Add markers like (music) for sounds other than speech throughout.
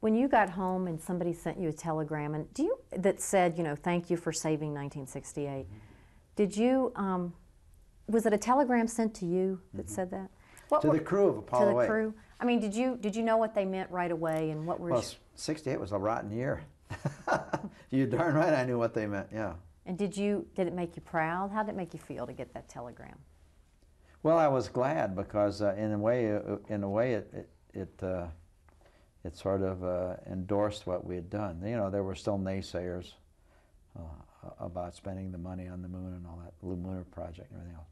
When you got home and somebody sent you a telegram and do you that said, you know, thank you for saving 1968, did you? Um, was it a telegram sent to you that said that? What. To the crew of Apollo To the 8. crew. I mean, did you did you know what they meant right away and what were Well, your- 68 was a rotten year. (laughs) you darn right I knew what they meant, yeah. and did you did it make you proud? How did it make you feel to get that telegram? Well, I was glad because uh, in a way, uh, in a way, it it it, uh, it sort of uh, endorsed what we had done. You know, there were still naysayers uh, about spending the money on the moon and all that lunar project and everything else.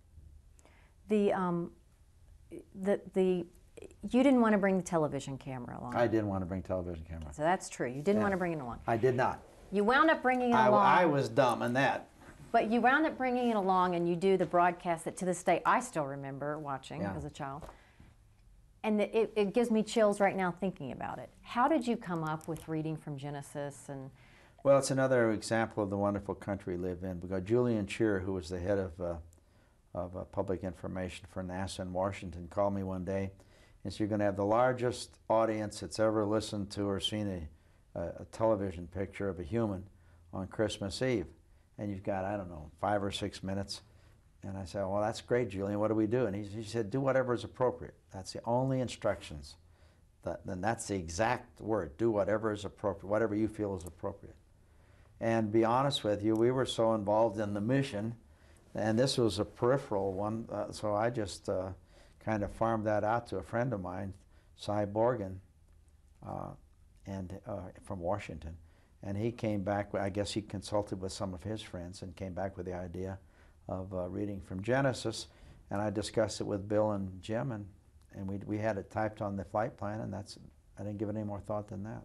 The um, the the you didn't want to bring the television camera along. I didn't want to bring television camera. So that's true. You didn't Yeah. want to bring it along. I did not. You wound up bringing it I, along. I was dumb in that. But you wound up bringing it along, and you do the broadcast that to this day I still remember watching Yeah. as a child. And it, it gives me chills right now thinking about it. How did you come up with reading from Genesis? And Well, it's another example of the wonderful country we live in. Because Julian Scheer, who was the head of, uh, of uh, public information for NASA in Washington, called me one day and said, You're going to have the largest audience that's ever listened to or seen a, a, a television picture of a human on Christmas Eve. And you've got, I don't know, five or six minutes. And I said, Well, that's great, Julian. What do we do? And he, he said, Do whatever is appropriate. That's the only instructions. That, then that's the exact word. Do whatever is appropriate, whatever you feel is appropriate. And be honest with you, we were so involved in the mission, and this was a peripheral one, uh, so I just uh, kind of farmed that out to a friend of mine, Si Bourgin, uh, and uh, from Washington. And he came back, I guess he consulted with some of his friends and came back with the idea of uh, reading from Genesis. And I discussed it with Bill and Jim, and, and we, we had it typed on the flight plan, and that's, I didn't give it any more thought than that.